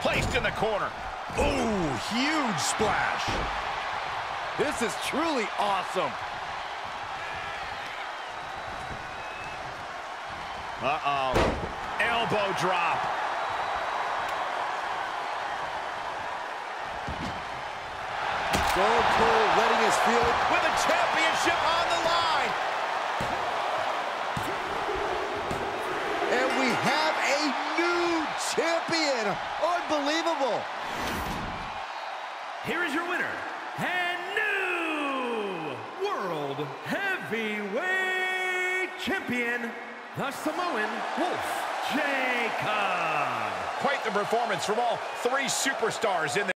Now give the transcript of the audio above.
placed in the corner. Ooh, huge splash. This is truly awesome. Uh-oh. Elbow drop. Cold letting feel it. With a championship champion. Unbelievable. Here is your winner and new World Heavyweight Champion, the Samoan Wolf Jacob. Quite the performance from all three superstars in the